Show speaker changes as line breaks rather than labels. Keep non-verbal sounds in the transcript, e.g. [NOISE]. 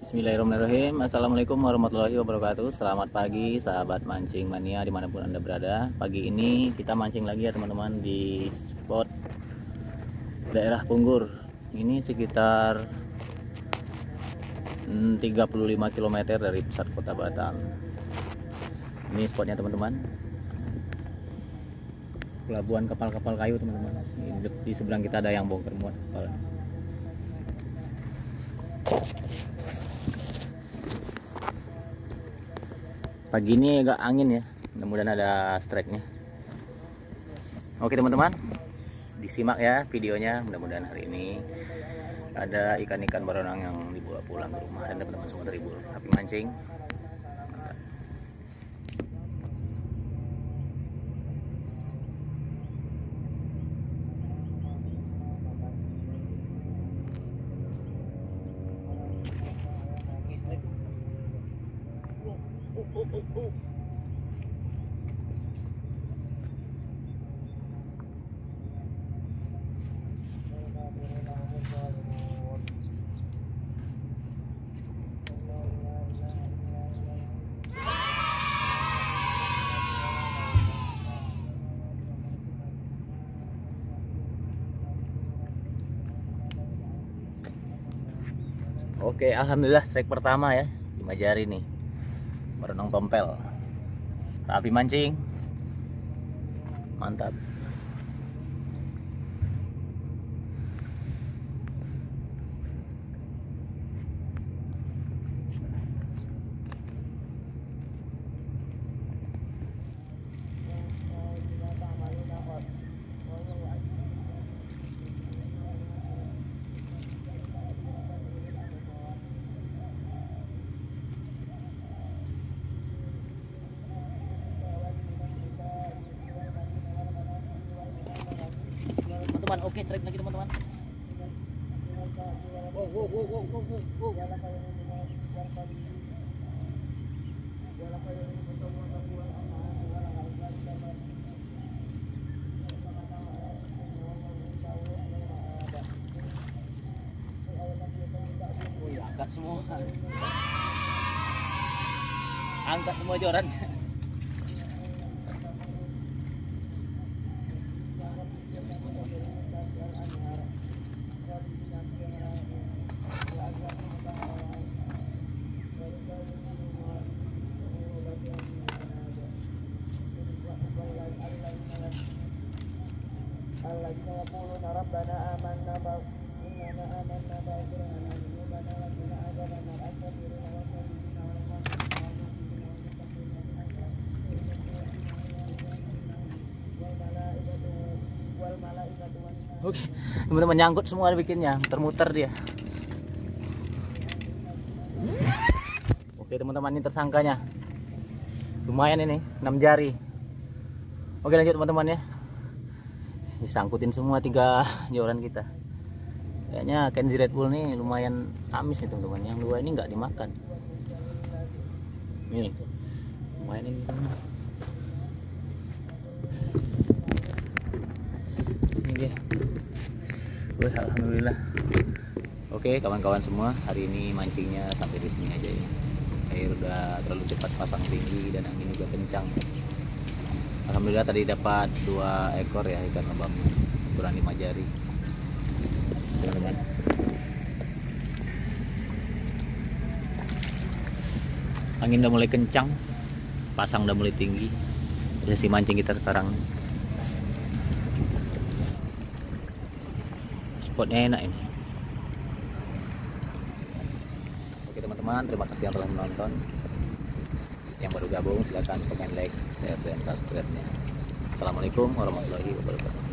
Bismillahirrahmanirrahim. Assalamualaikum warahmatullahi wabarakatuh. Selamat pagi sahabat mancing mania di mana pun anda berada. Pagi ini kita mancing lagi ya teman-teman Di spot daerah Punggur. Ini sekitar 35 km dari pusat kota Batam. Ini spotnya teman-teman Pelabuhan kapal-kapal kayu teman-teman. Di seberang kita ada yang bongkar muat kapal. Pagi ini agak angin ya. Mudah-mudahan ada strike-nya. Oke teman-teman. Disimak ya videonya. Mudah-mudahan hari ini ada ikan-ikan baronang yang dibawa pulang ke rumah dan teman-teman semua terhibur tapi mancing Oke, alhamdulillah strike pertama ya di Majari nih. Berenang tompel. Rapi mancing. Mantap. Teman-teman, oke strike lagi teman-teman. Angkat semua. Angkat semua joran.
الذين يقولون ربنا آمنا ب- إننا آمنا فاغفر لنا ذنوبنا وقنا عذاب النار الكافرين والكافرين والمؤمنين والملائكة والملائكة والناس
Oke, teman-teman nyangkut semua bikinnya, termuter dia. Oke, teman-teman ini tersangkanya. Lumayan ini, 6 jari. Oke, lanjut teman-teman ya. Disangkutin semua tiga [LAUGHS] joran kita. Kayaknya Kenzi Red Bull nih lumayan amis nih teman-teman. Yang dua ini nggak dimakan. Nih, lumayan ini. Ini dia. Wih, alhamdulillah. Oke, kawan-kawan semua, hari ini mancingnya sampai di sini aja ya. Air udah terlalu cepat pasang tinggi dan angin juga kencang. Alhamdulillah tadi dapat dua ekor ya ikan lebam ukuran 5 jari. Teman-teman. Angin udah mulai kencang, pasang udah mulai tinggi. Sesi mancing kita sekarang. Spotnya enak ini. teman-teman terima kasih yang telah menonton yang baru gabung silakan komen like share dan subscribe nya assalamualaikum warahmatullahi wabarakatuh